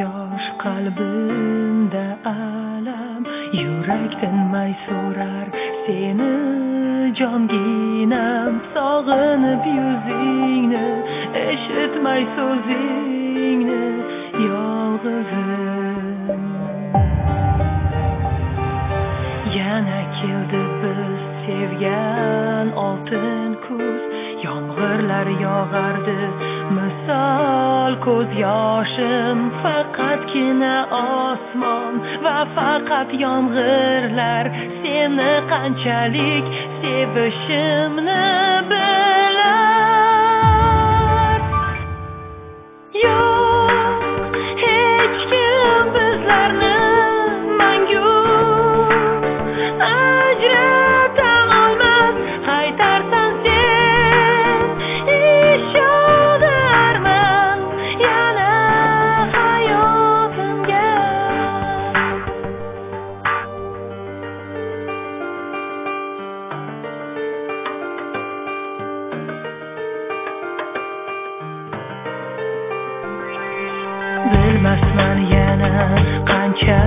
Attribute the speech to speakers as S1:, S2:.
S1: yosh qalbimda alam. Yurak tinmay so'rar seni jonginam sog'inib yuzingni eshitmay so'zingni yolg'izim yana keldi biz sevgan oltin kuz yomg'irlar yog'ardi. Misol ko'z yoshim faqatgina osmon va faqat yomg'irlar. Seni qanchalik sevishimni bilmasman yana. Qancha